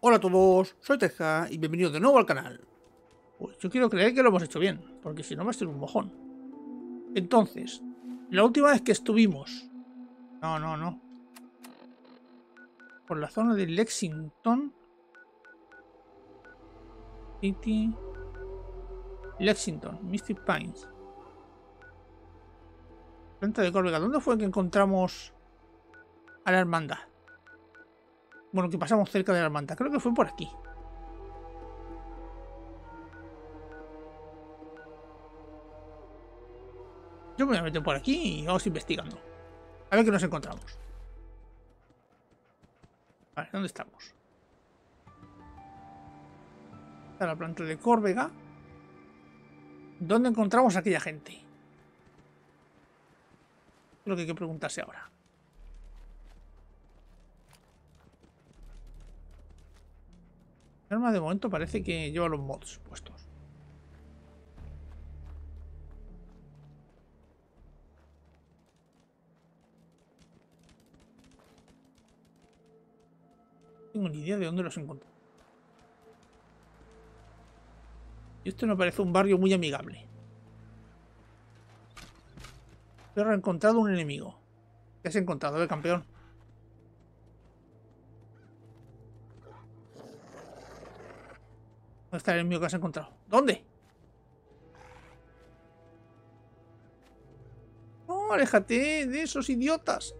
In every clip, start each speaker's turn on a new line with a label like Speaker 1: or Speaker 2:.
Speaker 1: Hola a todos, soy Teja y bienvenidos de nuevo al canal. Pues yo quiero creer que lo hemos hecho bien, porque si no va a ser un mojón. Entonces, la última vez que estuvimos... No, no, no. Por la zona de Lexington... City... Lexington, Mystic Pines. Planta de Corvega. ¿Dónde fue que encontramos a la hermandad? Bueno, que pasamos cerca de la hermandad. Creo que fue por aquí. Yo me voy a meter por aquí y vamos investigando. A ver qué nos encontramos. Vale, ¿dónde estamos? Está la planta de Córvega. ¿Dónde encontramos a aquella gente? Lo que hay que preguntarse ahora. El arma de momento parece que lleva los mods puestos. No tengo ni idea de dónde los encontré. Y esto me parece un barrio muy amigable. He reencontrado un enemigo. ¿Qué has encontrado, eh, campeón? ¿Dónde está el enemigo que has encontrado? ¿Dónde? No, aléjate de esos idiotas.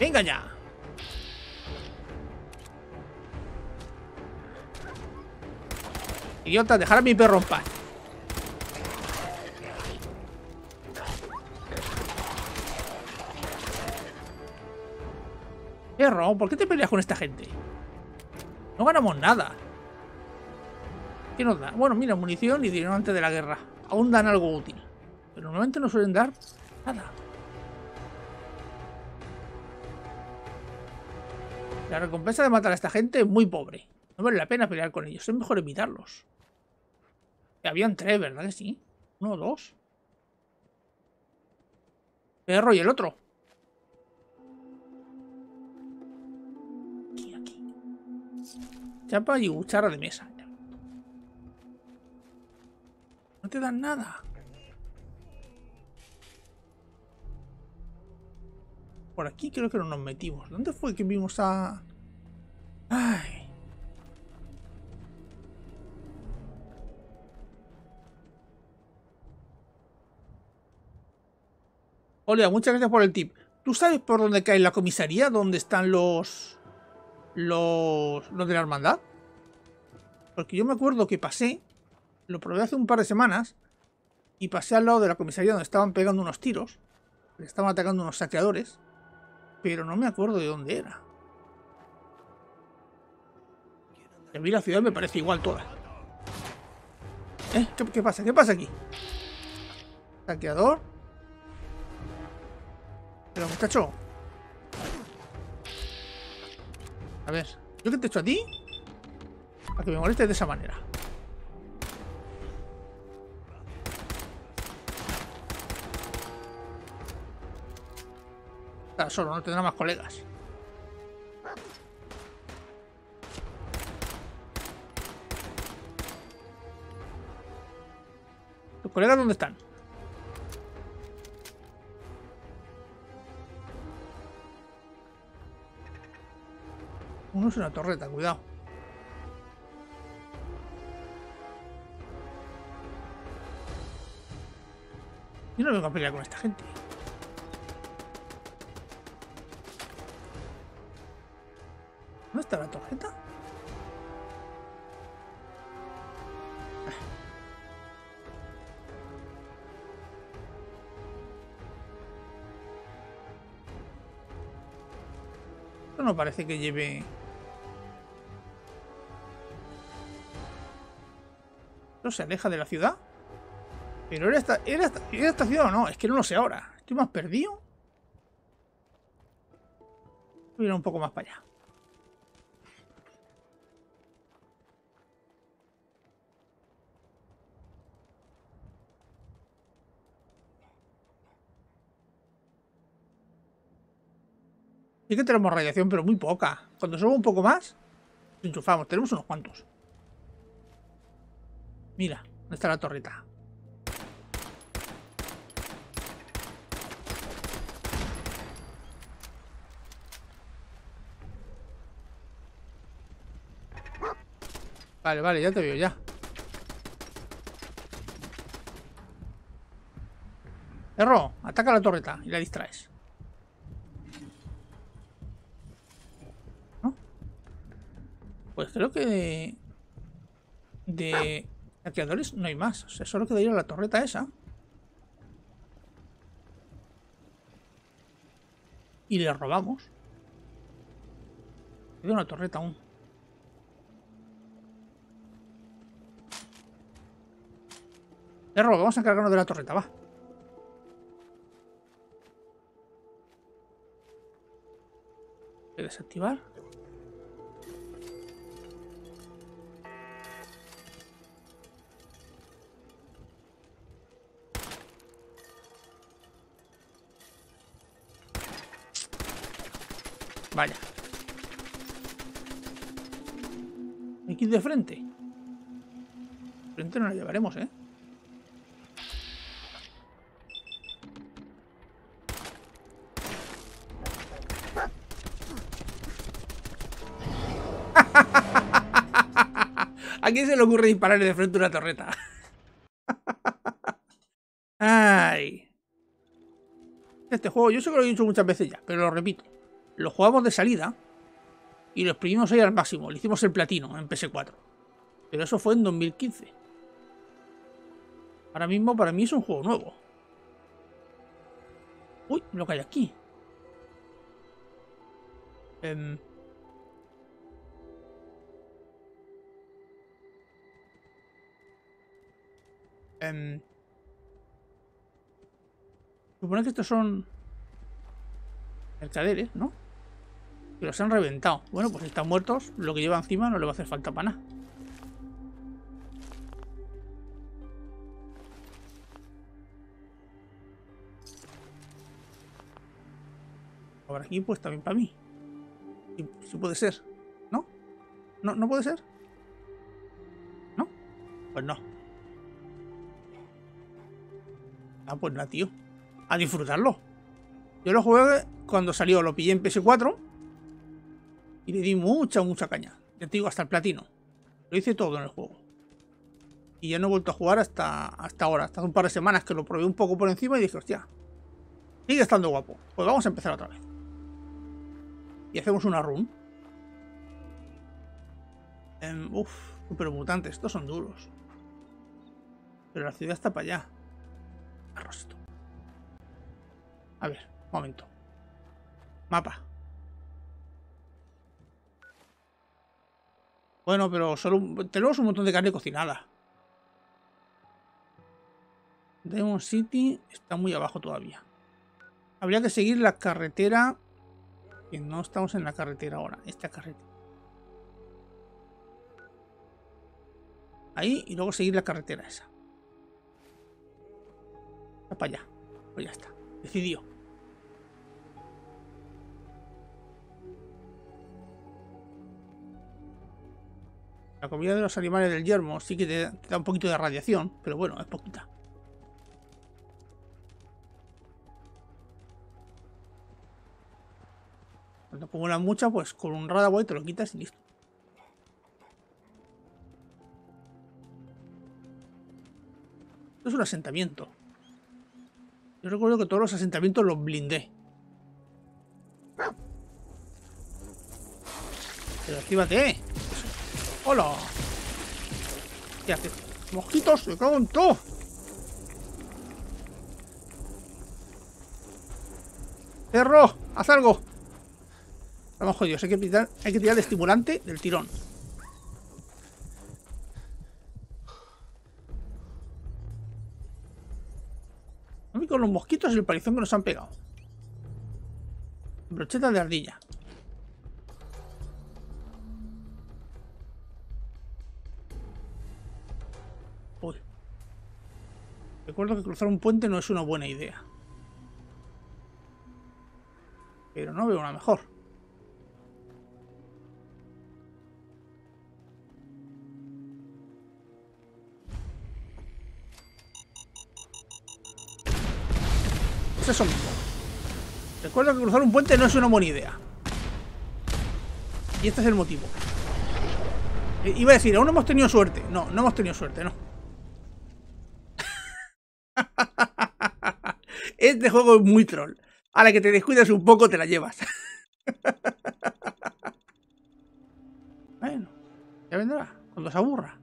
Speaker 1: Venga ya. Idiota, dejar a mi perro en paz. Perro, ¿por qué te peleas con esta gente? No ganamos nada. ¿Qué nos da? Bueno, mira, munición y dinero antes de la guerra. Aún dan algo útil. Pero normalmente no suelen dar nada. La recompensa de matar a esta gente es muy pobre. No vale la pena pelear con ellos. Es mejor evitarlos. Habían tres, ¿verdad que sí? Uno dos. Perro y el otro. Chapa y cuchara de mesa. No te dan nada. Por aquí creo que no nos metimos. ¿Dónde fue que vimos a...? Ay... Hola, muchas gracias por el tip. ¿Tú sabes por dónde cae la comisaría? ¿Dónde están los... Los... Los de la hermandad? Porque yo me acuerdo que pasé... Lo probé hace un par de semanas. Y pasé al lado de la comisaría donde estaban pegando unos tiros. Le estaban atacando unos saqueadores. Pero no me acuerdo de dónde era. A mí la ciudad me parece igual toda. ¿Eh? ¿Qué, ¿Qué, pasa? ¿Qué pasa aquí? Saqueador. Pero muchacho. A ver, ¿yo qué te he hecho a ti? A que me molestes de esa manera. Está solo, no tendrá más colegas. ¿Tus colegas dónde están? Uno es una torreta, cuidado. Yo no vengo a pelear con esta gente. ¿Dónde está la torreta? No parece que lleve... no se aleja de la ciudad. Pero era esta, era esta, era ciudad o no, es que no lo sé ahora. Estoy más perdido. Voy a ir un poco más para allá. Sí que tenemos radiación, pero muy poca. Cuando suba un poco más, enchufamos. Tenemos unos cuantos. Mira, ¿dónde está la torreta? Vale, vale, ya te veo, ya. Erro, ataca la torreta y la distraes. ¿No? Pues creo que de, de saqueadores no hay más. O sea, solo quedaría la torreta esa. Y le robamos. Queda una torreta aún. Le robo, vamos a encargarnos de la torreta, va. A desactivar. De frente. Frente no la llevaremos, ¿eh? ¿A quién se le ocurre dispararle de frente una torreta? Ay. Este juego, yo sé que lo he dicho muchas veces ya, pero lo repito. Lo jugamos de salida y lo exprimimos ahí al máximo. Le hicimos el platino en PS4. Pero eso fue en 2015. Ahora mismo para mí es un juego nuevo. Uy, lo que hay aquí. Eh... Eh, supone que estos son mercaderes, ¿no? Que los han reventado. Bueno, pues están muertos. Lo que lleva encima no le va a hacer falta para nada. Ahora aquí, pues también para mí. Si, puede ser. ¿No? ¿No? ¿No puede ser? ¿No? Pues no. Ah, pues nada, tío. A disfrutarlo. Yo lo jugué cuando salió, lo pillé en PS4 y le di mucha, mucha caña. Ya te digo, hasta el platino. Lo hice todo en el juego. Y ya no he vuelto a jugar hasta, hasta ahora. Hasta hace un par de semanas que lo probé un poco por encima y dije, hostia, sigue estando guapo. Pues vamos a empezar otra vez. Y hacemos una run. Um, uf, super mutantes. Estos son duros. Pero la ciudad está para allá. Arrosto. A ver, un momento. Mapa. Bueno, pero solo un... tenemos un montón de carne cocinada. Demon City está muy abajo todavía. Habría que seguir la carretera. Que no estamos en la carretera ahora. Esta carretera. Ahí y luego seguir la carretera esa. Está para allá. Pues ya está. Decidió. La comida de los animales del yermo sí que te, da un poquito de radiación, pero bueno, es poquita. Cuando acumulan mucha, pues con un Radaway te lo quitas y listo. Esto es un asentamiento. Yo recuerdo que todos los asentamientos los blindé. Pero actívate. ¡Hola! ¿Qué haces? ¡Mosquitos! ¡Me cago en todo! ¡Perro! ¡Haz algo! Estamos jodidos. Hay que, tirar, de estimulante del tirón. A mí con los mosquitos y el palizón que nos han pegado. Brocheta de ardilla. Recuerdo que cruzar un puente no es una buena idea. Pero no veo una mejor. Es eso mismo. Recuerdo que cruzar un puente no es una buena idea. Y este es el motivo. Eh, iba a decir, aún no hemos tenido suerte. No, no hemos tenido suerte, no. Este juego es muy troll. A la que te descuidas un poco te la llevas. bueno, ya vendrá, cuando se aburra.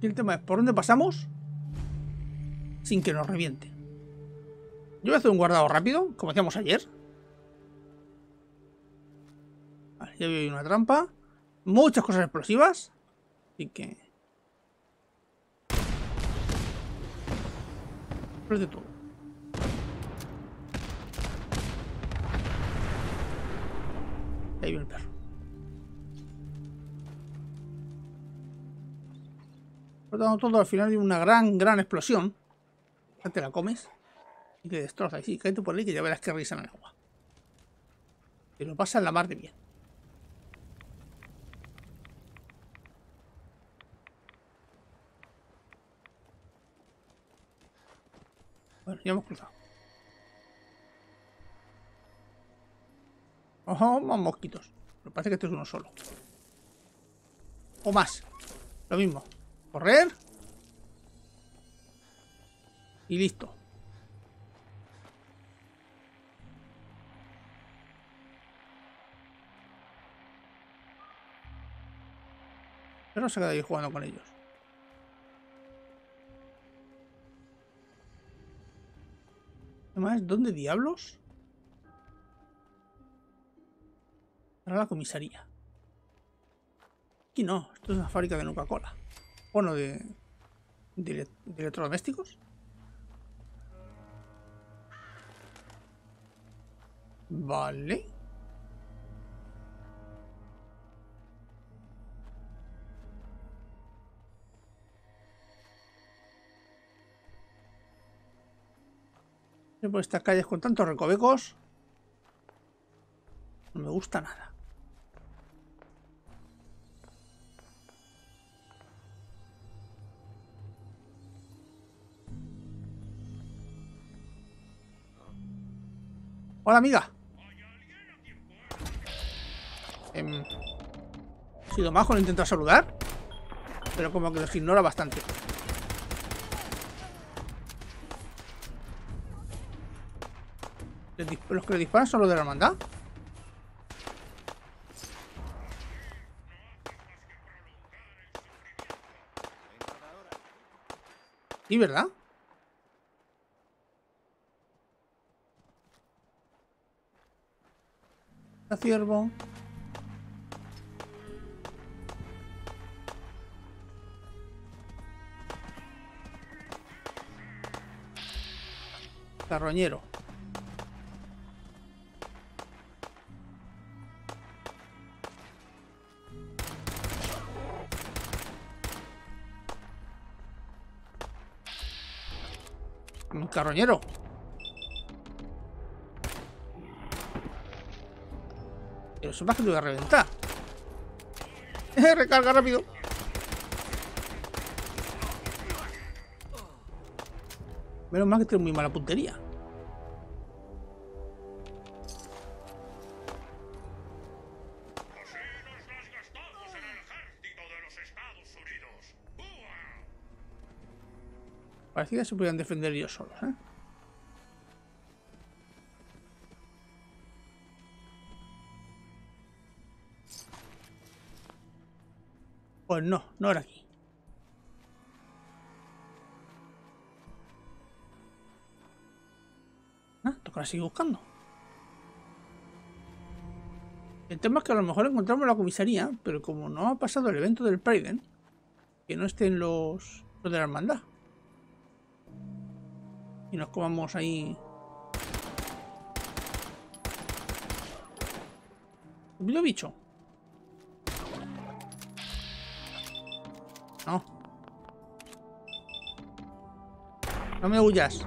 Speaker 1: Y el tema es, ¿por dónde pasamos? Sin que nos reviente. Yo voy a hacer un guardado rápido, como hacíamos ayer. Vale, ya veo una trampa. Muchas cosas explosivas. Así que... de todo. Ahí viene el perro. todo al final de una gran, gran explosión. Ya te la comes y te destroza. Y sí, cállate por ahí que ya verás que risa en el agua. Y lo pasa en la mar de bien. Ya hemos cruzado. Ojo, más mosquitos. Me parece que este es uno solo. O más. Lo mismo. Correr. Y listo. Pero no se queda ahí jugando con ellos. ¿Dónde diablos? Para la comisaría. Aquí no, esto es una fábrica de Coca-Cola. Bueno, de, de, electrodomésticos. Vale. Por estas calles con tantos recovecos. No me gusta nada. Hola, amiga. Eh, he sido majo, no intento saludar. Pero como que los ignora bastante. ¿Los que le disparan son los de la hermandad? ¿Y verdad? La ciervo. Carroñero. Un carroñero. Eso más que te voy a reventar. Recarga rápido. Menos mal que tengo muy mala puntería. Se podían defender ellos solos, ¿eh? Pues no, no era aquí. Ah, tocará seguir buscando. El tema es que a lo mejor encontramos la comisaría, pero como no ha pasado el evento del Priden, que no estén los, los de la hermandad. Y nos comamos ahí... ¿Un bicho? No. No me huyas.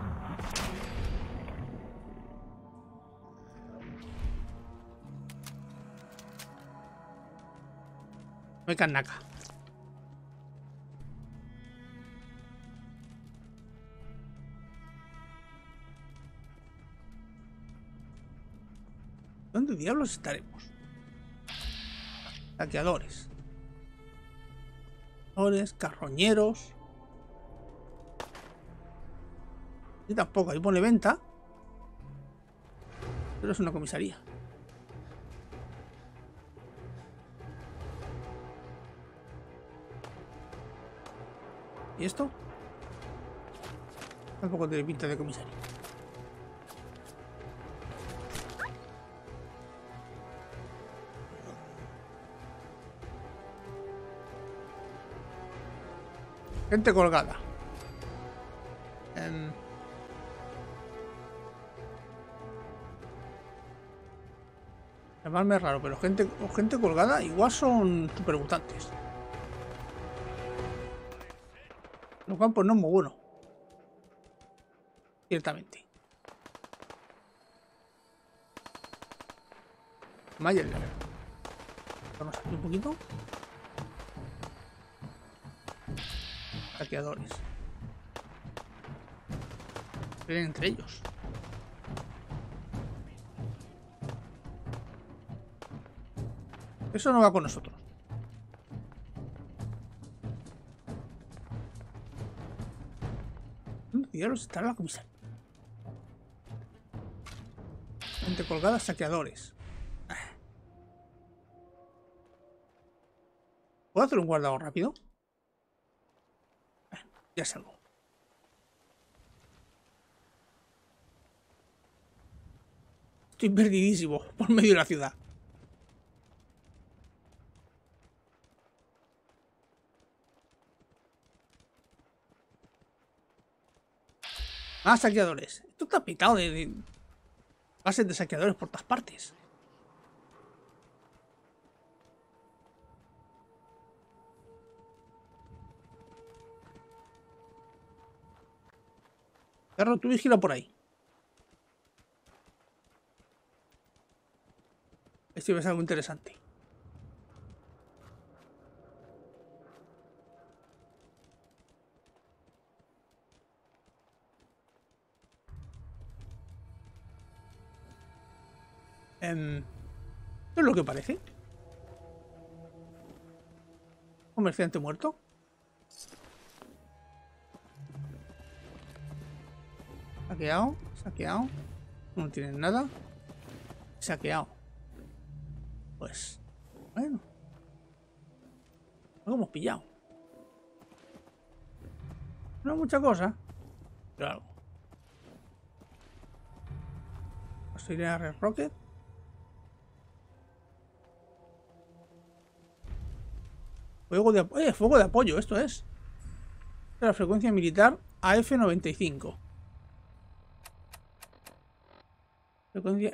Speaker 1: Me cannaca. ¿Dónde diablos estaremos? Saqueadores. Saqueadores, carroñeros. Y tampoco, ahí pone venta. Pero es una comisaría. ¿Y esto? Tampoco tiene pinta de comisaría. Gente colgada. Em, Llamarme raro, pero gente, gente colgada igual son super mutantes. Lo cual pues no es muy bueno. Ciertamente. Mayer. Vamos aquí un poquito. Saqueadores. Vienen entre ellos. Eso no va con nosotros. ¿Dónde diablos estará la comisaría? Gente colgada, saqueadores. ¿Puedo hacer un guardado rápido? Salgo. Estoy perdidísimo por medio de la ciudad. Más saqueadores. Esto está pitado de, de bases de saqueadores por todas partes. Perro, tú vigila por ahí. Esto es algo interesante. Em, ¿No es lo que parece? Comerciante muerto. Saqueado, saqueado. No tienen nada. Saqueado. Pues, bueno. Algo hemos pillado. No mucha cosa, pero algo. a Red Rocket. Fuego de, eh, fuego de apoyo, esto es. La frecuencia militar AF95. Frecuencia.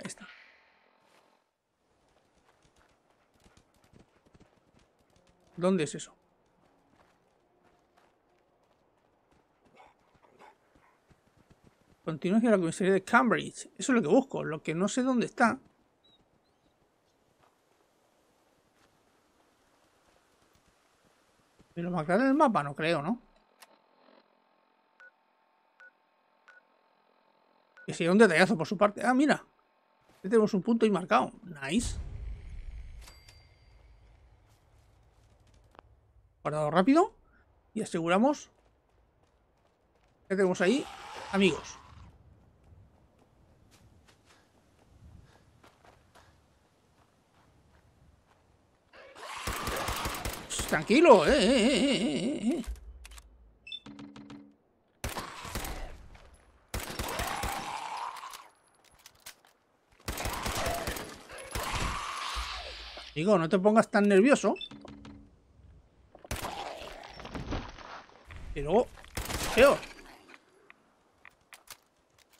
Speaker 1: ¿Dónde es eso? Continúa hacia la comisaría de Cambridge. Eso es lo que busco. Lo que no sé dónde está. ¿Me lo marcará en el mapa? No creo, ¿no? Que sería un detallazo por su parte. Ah, mira. Ya tenemos un punto ahí marcado. Nice. Guardado rápido. Y aseguramos. Que tenemos ahí amigos. tranquilo, eh, eh, eh, Digo, no te pongas tan nervioso. Pero... Peor.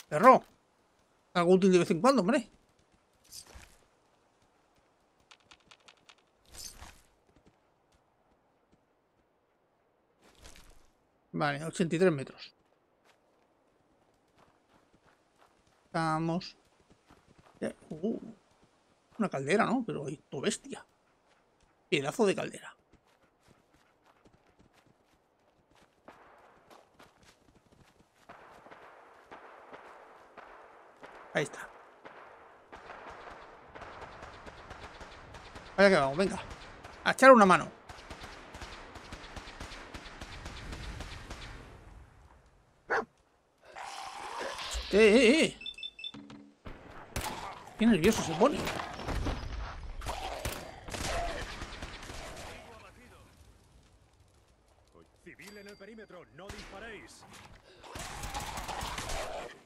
Speaker 1: Perro. Algo útil de vez en cuando, hombre. Vale, 83 metros. Estamos... Uh, una caldera, ¿no? Pero esto bestia. Pedazo de caldera. Ahí está. Vaya que vamos, venga. A echar una mano. ¡Eh, eh, eh! Qué nervioso se pone.
Speaker 2: Civil en el perímetro, no disparéis.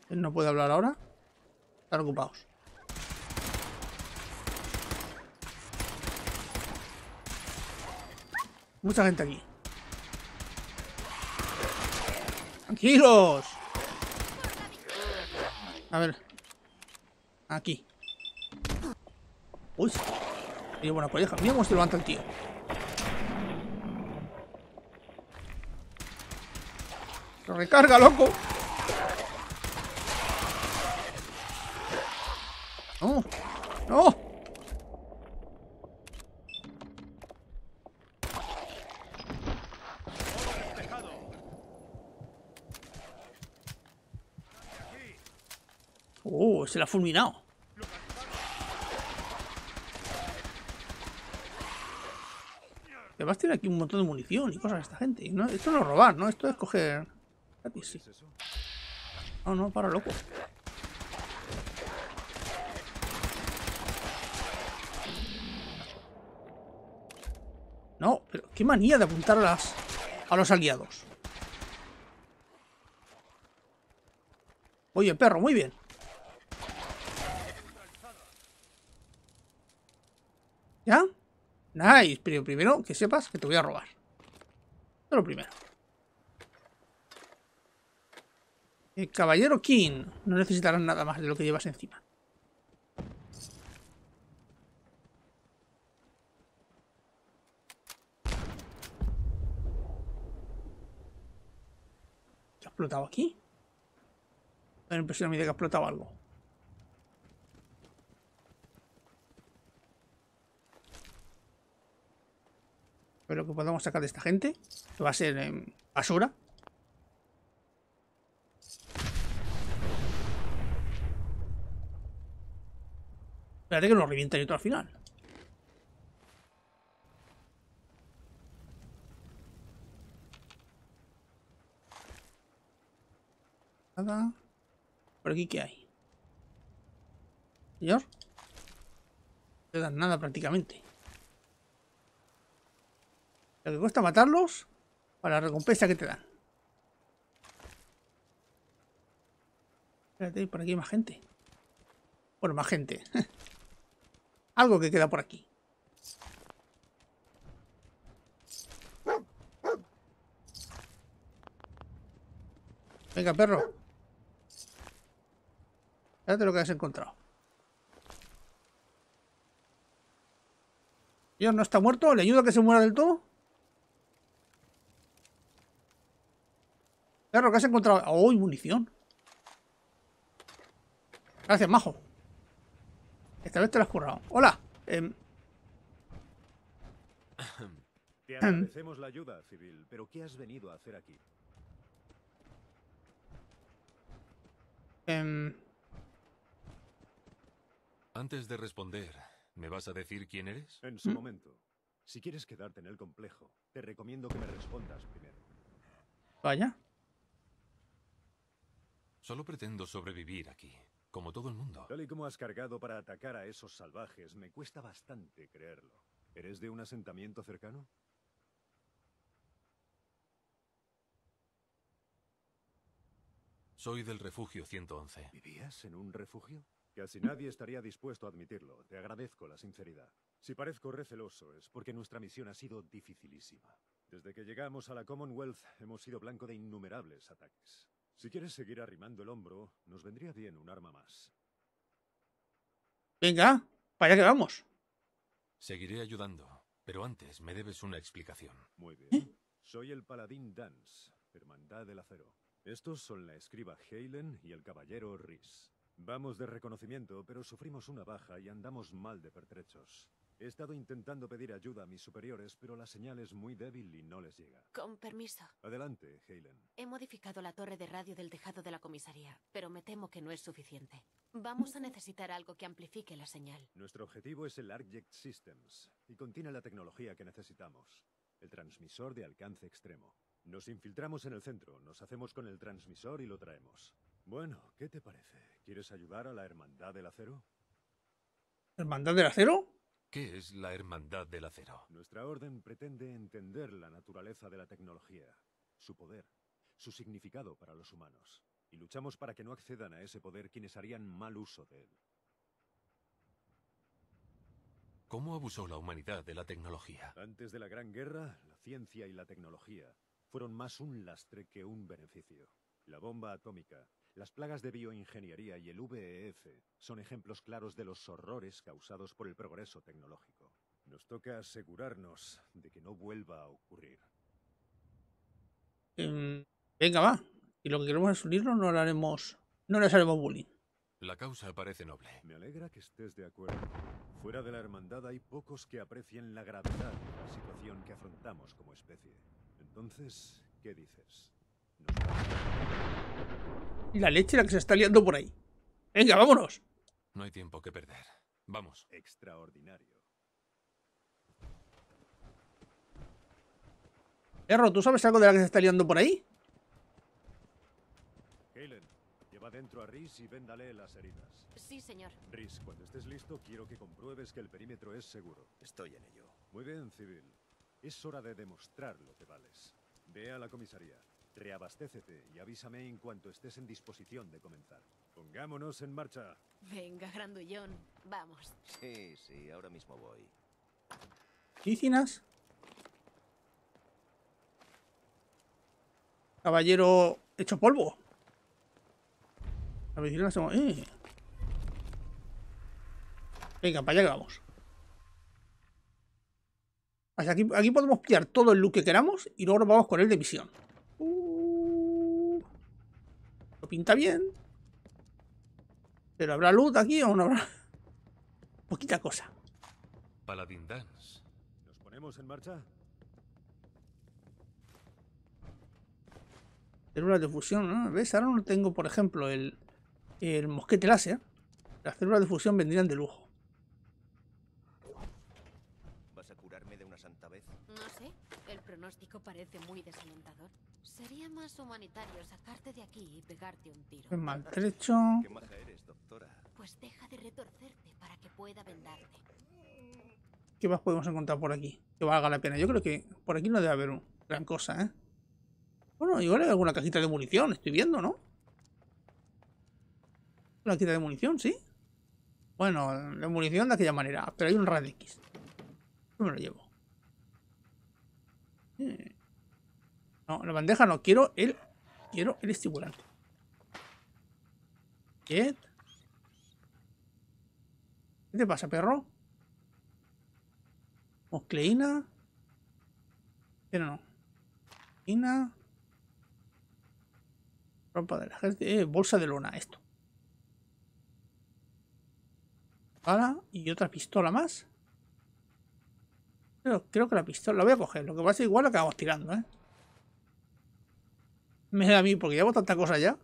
Speaker 1: Él no puede hablar ahora. Están ocupados. Mucha gente aquí. Tranquilos. A ver. Aquí. Uy. Tiene buena colleja. Mira cómo se levanta el tío. Recarga, loco. No. No. Oh, se la ha fulminado. Además tiene aquí un montón de munición y cosas esta gente. Esto no es robar, ¿no? Esto es coger... gratis, sí.
Speaker 2: ¿Es eso?
Speaker 1: No, no, para loco. No, pero qué manía de apuntar a, las, a los aliados. Oye, perro, muy bien. ¿Ya? Nice, pero primero que sepas que te voy a robar. Es lo primero. El caballero King. No necesitarás nada más de lo que llevas encima. ¿Qué ha explotado aquí? Me da impresión a mí de que ha explotado algo. Pero que podemos sacar de esta gente. Que va a ser em, basura. Espérate que lo revienta y otro al final. Nada. ¿Por aquí qué hay? Señor. No te dan nada prácticamente. Lo que cuesta matarlos para la recompensa que te dan. Espérate, por aquí hay más gente. Bueno, más gente. Algo que queda por aquí. Venga, perro. Fíjate lo que has encontrado. Dios, ¿no está muerto? ¿Le ayuda a que se muera del todo? Perro, ¿qué has encontrado? ¡Oh, munición! Gracias, majo. Esta vez te lo has currado. Hola. em,
Speaker 2: Te agradecemos la ayuda, civil, pero ¿qué has venido a hacer aquí?
Speaker 1: em,
Speaker 3: Antes de responder, ¿me vas a decir quién eres?
Speaker 2: En su momento. Si quieres quedarte en el complejo, te recomiendo que me respondas primero.
Speaker 1: vaya.
Speaker 3: Solo pretendo sobrevivir aquí, como todo el mundo.
Speaker 2: Tal y como has cargado para atacar a esos salvajes, me cuesta bastante creerlo. ¿Eres de un asentamiento cercano?
Speaker 3: Soy del refugio 111.
Speaker 2: ¿Vivías en un refugio? Casi nadie estaría dispuesto a admitirlo. Te agradezco la sinceridad. Si parezco receloso es porque nuestra misión ha sido dificilísima. Desde que llegamos a la Commonwealth hemos sido blanco de innumerables ataques. Si quieres seguir arrimando el hombro, nos vendría bien un arma más.
Speaker 1: Venga, para allá que vamos.
Speaker 3: Seguiré ayudando, pero antes me debes una explicación.
Speaker 2: Muy bien. Soy el paladín Dance, Hermandad del Acero. Estos son la escriba Halen y el caballero Rhys. Vamos de reconocimiento, pero sufrimos una baja y andamos mal de pertrechos. He estado intentando pedir ayuda a mis superiores, pero la señal es muy débil y no les llega.
Speaker 4: Con permiso.
Speaker 2: Adelante, Halen.
Speaker 4: He modificado la torre de radio del tejado de la comisaría, pero me temo que no es suficiente. Vamos a necesitar algo que amplifique la señal.
Speaker 2: Nuestro objetivo es el Arcjet Systems y contiene la tecnología que necesitamos. El transmisor de alcance extremo. Nos infiltramos en el centro, nos hacemos con el transmisor y lo traemos. Bueno, ¿qué te parece? ¿Quieres ayudar a la Hermandad del Acero?
Speaker 1: ¿Hermandad del acero?
Speaker 3: ¿Qué es la Hermandad del Acero?
Speaker 2: Nuestra orden pretende entender la naturaleza de la tecnología, su poder, su significado para los humanos. Y luchamos para que no accedan a ese poder quienes harían mal uso de él.
Speaker 3: ¿Cómo abusó la humanidad de la tecnología?
Speaker 2: Antes de la Gran Guerra, la ciencia y la tecnología fueron más un lastre que un beneficio. La bomba atómica, las plagas de bioingeniería y el VEF son ejemplos claros de los horrores causados por el progreso tecnológico. Nos toca asegurarnos de que no vuelva a ocurrir.
Speaker 1: Em, venga, va. Y lo que queremos es unirnos, no le haremos. No les haremos bullying.
Speaker 3: La causa parece noble.
Speaker 2: Me alegra que estés de acuerdo. Fuera de la hermandad hay pocos que aprecien la gravedad de la situación que afrontamos como especie. Entonces, ¿qué dices? ¿Nos
Speaker 1: la leche la que se está liando por ahí. Venga, vámonos.
Speaker 3: No hay tiempo que perder. Vamos.
Speaker 2: Extraordinario.
Speaker 1: Perro, ¿tú sabes algo de la que se está liando por ahí?
Speaker 2: Halen, lleva dentro a Rhys y véndale las heridas.
Speaker 4: Sí, señor.
Speaker 2: Rhys, cuando estés listo, quiero que compruebes que el perímetro es seguro.
Speaker 5: Estoy en ello.
Speaker 2: Muy bien, civil. Es hora de demostrar lo que vales. Ve a la comisaría, reabastécete y avísame en cuanto estés en disposición de comenzar. Pongámonos en marcha.
Speaker 4: Venga, grandullón. Vamos.
Speaker 5: Sí, sí, ahora mismo voy.
Speaker 1: Oficinas. Caballero hecho polvo. La vecina se... Eh. Venga, para allá que vamos. Aquí, aquí podemos pillar todo el look que queramos y luego nos vamos con el de misión. Uh, lo pinta bien. Pero ¿habrá loot aquí o no habrá? Poquita cosa.
Speaker 3: Paladin Dance.
Speaker 2: ¿Nos ponemos en marcha?
Speaker 1: Células de fusión, ¿no? ¿Ves? Ahora no tengo, por ejemplo, el, el mosquete láser. Las células de fusión vendrían de lujo.
Speaker 5: ¿Vas a curarme de una santa vez?
Speaker 4: No sé. El pronóstico parece muy desalentador. Sería más humanitario sacarte de aquí y pegarte un tiro.
Speaker 1: Es maltrecho.
Speaker 5: Qué maja eres, doctora.
Speaker 4: Pues deja de retorcerte para que pueda vendarte.
Speaker 1: ¿Qué más podemos encontrar por aquí? Que valga la pena. Yo creo que por aquí no debe haber un- gran cosa, ¿eh? Bueno, igual hay alguna cajita de munición, estoy viendo, ¿no? Una cajita de munición, ¿sí? Bueno, de munición de aquella manera, pero hay un RAD X. Yo me lo llevo. No, la bandeja no, quiero el. Quiero el estimulante. ¿Qué? ¿Qué te pasa, perro? Moscleína. Pero no. Moscleína. Ropa del ejército. Eh, bolsa de lona, esto. Bala y otra pistola más. Creo, que la pistola la voy a coger. Lo que pasa es igual la acabamos tirando, ¿eh? Me da a mí, porque llevo tanta cosa ya.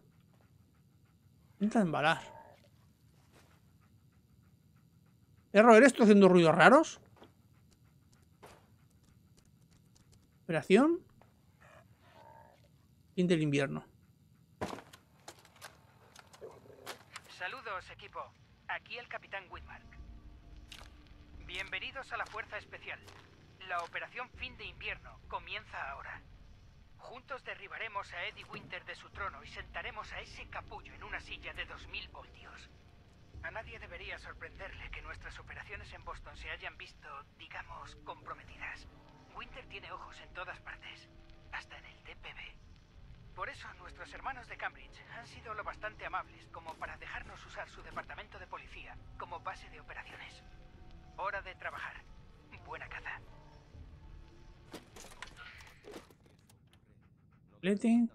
Speaker 1: Intenta embalar. Error, ¿eres tú haciendo ruidos raros? Operación. Fin del invierno.
Speaker 6: Saludos, equipo. Aquí el capitán Whitmark. Bienvenidos a la Fuerza Especial. La operación Fin de Invierno comienza ahora. Juntos derribaremos a Eddie Winter de su trono y sentaremos a ese capullo en una silla de 2000 voltios. A nadie debería sorprenderle que nuestras operaciones en Boston se hayan visto, digamos, comprometidas. Winter tiene ojos en todas partes, hasta en el DPB. Por eso nuestros hermanos de Cambridge han sido lo bastante amables como para dejarnos usar su departamento de policía como base de operaciones. Hora de trabajar. Buena caza.
Speaker 1: Lete.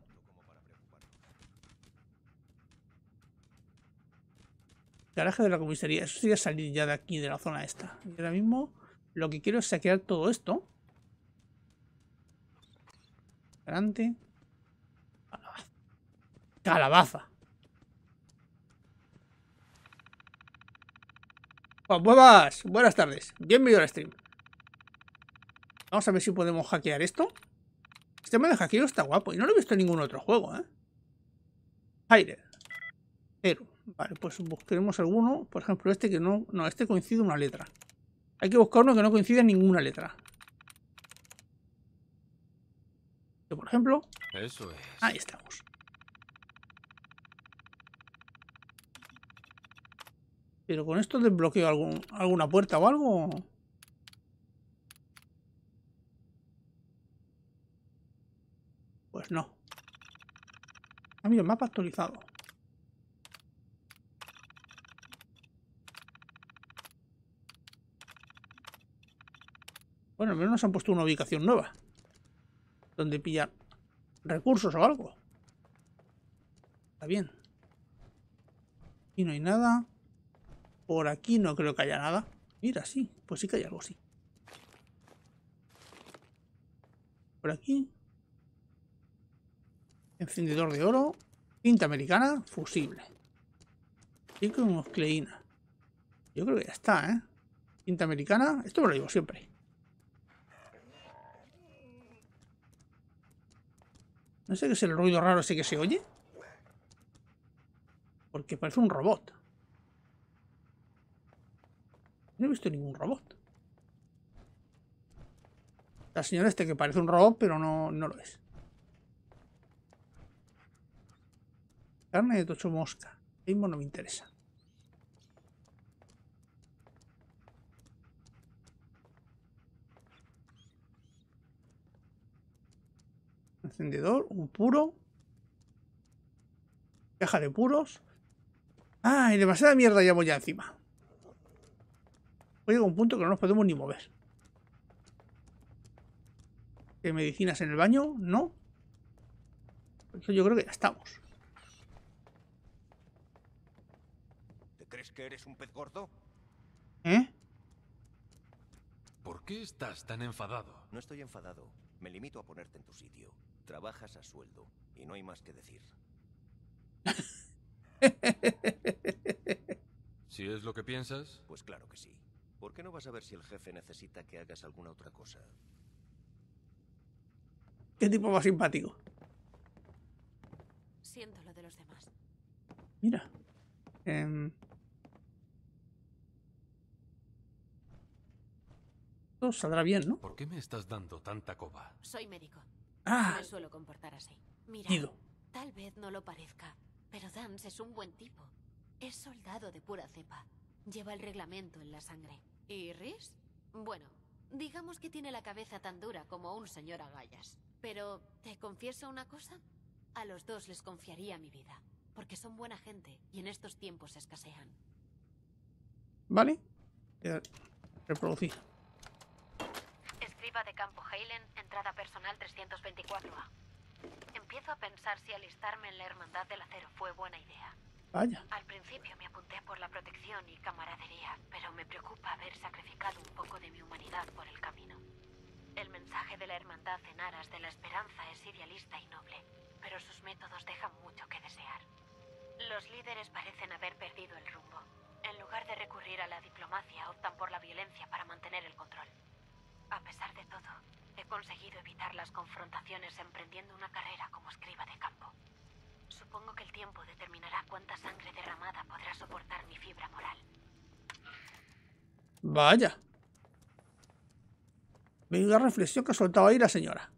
Speaker 1: Garaje de la comisaría. Eso sería salir ya de aquí, de la zona esta. Y ahora mismo Lo que quiero es saquear todo esto. Adelante. Calabaza. Calabaza. Buenas tardes. Bienvenido al stream. Vamos a ver si podemos hackear esto. Este tema de hackeo está guapo y no lo he visto en ningún otro juego, ¿eh? Fire. Cero. Vale, pues busquemos alguno. Por ejemplo, este que no... No, este coincide una letra. Hay que buscar uno que no coincide en ninguna letra. Este, por ejemplo...
Speaker 3: Eso es.
Speaker 1: Ahí estamos. Pero con esto desbloqueo algún, alguna puerta o algo. Pues no. Ah, mira, mapa actualizado. Bueno, al menos nos han puesto una ubicación nueva. Donde pillar recursos o algo. Está bien. Aquí no hay nada. Por aquí no creo que haya nada. Mira, sí. Pues sí que hay algo, sí. Por aquí. Encendedor de oro. Cinta americana. Fusible. Y con nucleína. Yo creo que ya está, ¿eh? Cinta americana. Esto me lo llevo siempre. No sé qué es el ruido raro ese que se oye. Porque parece un robot. No he visto ningún robot. La señora este que parece un robot, pero no, no lo es. Carne de tocho mosca. Mismo no me interesa. Encendedor, un puro. Caja de puros. ¡Ay, demasiada mierda llevo ya encima! Llega un punto que no nos podemos ni mover. ¿Qué medicinas en el baño? No. Por eso yo creo que ya estamos.
Speaker 5: Crees que eres un pez gordo?
Speaker 1: ¿Eh?
Speaker 3: ¿Por qué estás tan enfadado?
Speaker 5: No estoy enfadado. Me limito a ponerte en tu sitio. Trabajas a sueldo y no hay más que decir.
Speaker 3: Si es lo que piensas,
Speaker 5: Pues claro que sí. ¿Por qué no vas a ver si el jefe necesita que hagas alguna otra cosa?
Speaker 1: ¿Qué tipo más simpático?
Speaker 4: Siento lo de los demás.
Speaker 1: Mira. Em, Todo saldrá bien, ¿no?
Speaker 3: ¿por qué me estás dando tanta coba?
Speaker 4: Soy médico.
Speaker 1: Ah,
Speaker 4: Me suelo comportar así. Mira, tal vez no lo parezca, pero Dance es un buen tipo. Es soldado de pura cepa. Lleva el reglamento en la sangre. ¿Y Rhys? Bueno, digamos que tiene la cabeza tan dura como un señor agallas. Pero, ¿te confieso una cosa? A los dos les confiaría mi vida, porque son buena gente y en estos tiempos escasean.
Speaker 1: ¿Vale? Reproducir.
Speaker 4: De Campo Halen, entrada personal 324A. Empiezo a pensar si alistarme en la Hermandad del Acero fue buena idea.
Speaker 1: Vaya.
Speaker 4: Al principio me apunté por la protección y camaradería, pero me preocupa haber sacrificado un poco de mi humanidad por el camino. El mensaje de la hermandad en aras de la esperanza es idealista y noble, pero sus métodos dejan mucho que desear. Los líderes parecen haber perdido el rumbo. En lugar de recurrir a la diplomacia, optan por la violencia para mantener el control. A pesar de todo, he conseguido evitar las confrontaciones emprendiendo una carrera como escriba de campo. Supongo que el tiempo determinará cuánta sangre derramada podrá soportar mi fibra moral.
Speaker 1: Vaya. Venga, reflexión que ha soltado ahí la señora.